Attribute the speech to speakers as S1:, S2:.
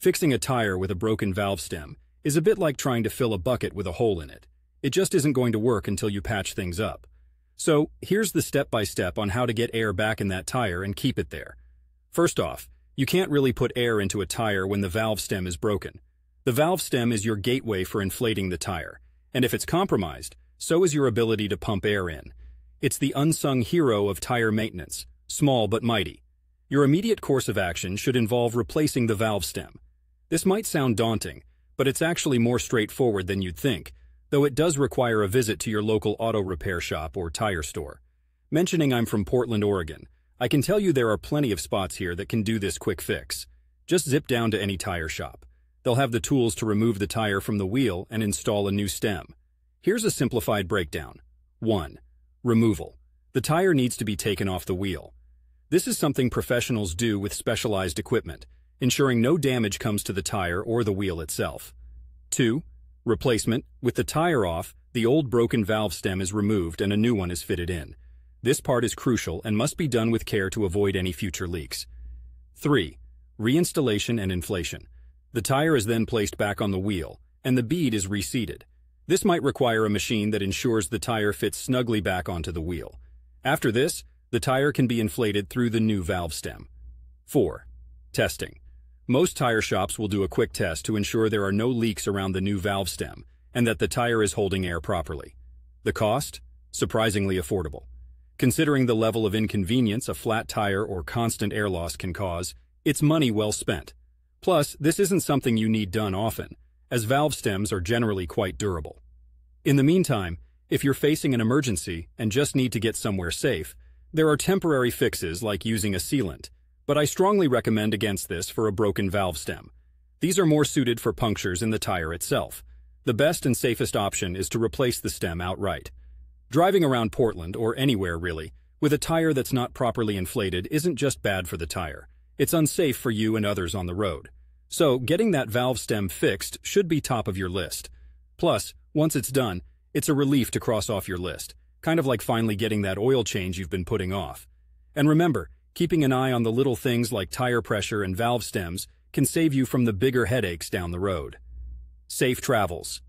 S1: Fixing a tire with a broken valve stem is a bit like trying to fill a bucket with a hole in it. It just isn't going to work until you patch things up. So, here's the step-by-step -step on how to get air back in that tire and keep it there. First off, you can't really put air into a tire when the valve stem is broken. The valve stem is your gateway for inflating the tire, and if it's compromised, so is your ability to pump air in. It's the unsung hero of tire maintenance, small but mighty. Your immediate course of action should involve replacing the valve stem. This might sound daunting, but it's actually more straightforward than you'd think, though it does require a visit to your local auto repair shop or tire store. Mentioning I'm from Portland, Oregon, I can tell you there are plenty of spots here that can do this quick fix. Just zip down to any tire shop. They'll have the tools to remove the tire from the wheel and install a new stem. Here's a simplified breakdown. 1. Removal. The tire needs to be taken off the wheel. This is something professionals do with specialized equipment, ensuring no damage comes to the tire or the wheel itself. 2. Replacement. With the tire off, the old broken valve stem is removed and a new one is fitted in. This part is crucial and must be done with care to avoid any future leaks. 3. Reinstallation and inflation. The tire is then placed back on the wheel, and the bead is reseated. This might require a machine that ensures the tire fits snugly back onto the wheel. After this, the tire can be inflated through the new valve stem. 4. Testing. Most tire shops will do a quick test to ensure there are no leaks around the new valve stem and that the tire is holding air properly. The cost? Surprisingly affordable. Considering the level of inconvenience a flat tire or constant air loss can cause, it's money well spent. Plus, this isn't something you need done often, as valve stems are generally quite durable. In the meantime, if you're facing an emergency and just need to get somewhere safe, there are temporary fixes like using a sealant, but I strongly recommend against this for a broken valve stem. These are more suited for punctures in the tire itself. The best and safest option is to replace the stem outright. Driving around Portland, or anywhere really, with a tire that's not properly inflated isn't just bad for the tire. It's unsafe for you and others on the road. So, getting that valve stem fixed should be top of your list. Plus, once it's done, it's a relief to cross off your list, kind of like finally getting that oil change you've been putting off. And remember, Keeping an eye on the little things like tire pressure and valve stems can save you from the bigger headaches down the road. Safe travels.